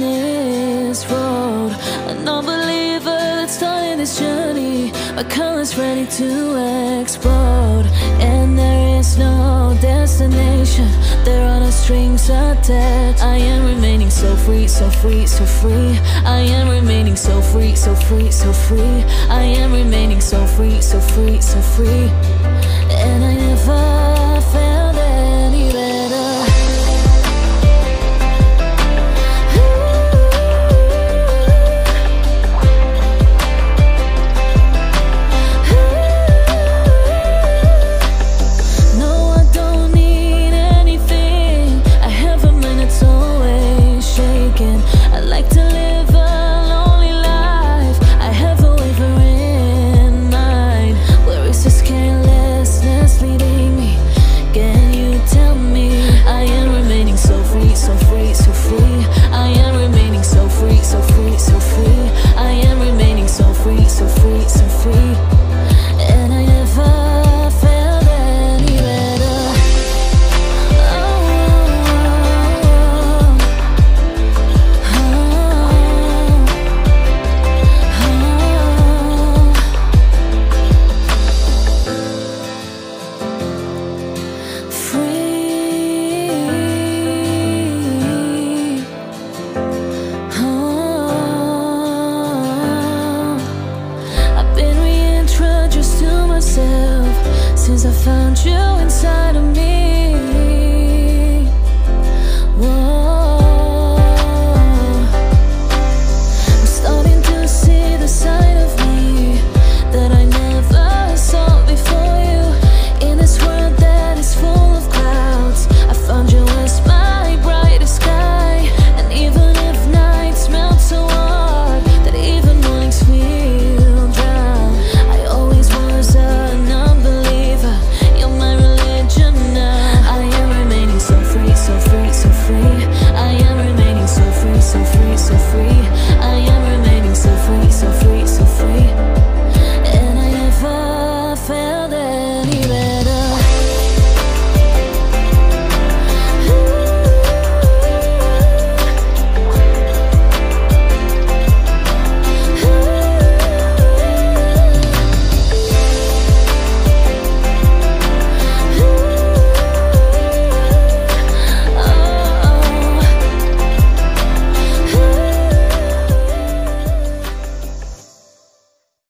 this road. A non-believer that's starting this journey. My color's ready to explode. And there is no destination. There are no strings attached. I am remaining so free, so free, so free. I am remaining so free, so free, so free. I am remaining so free, so free, so free. And I so free, and I. myself since I found you inside of me.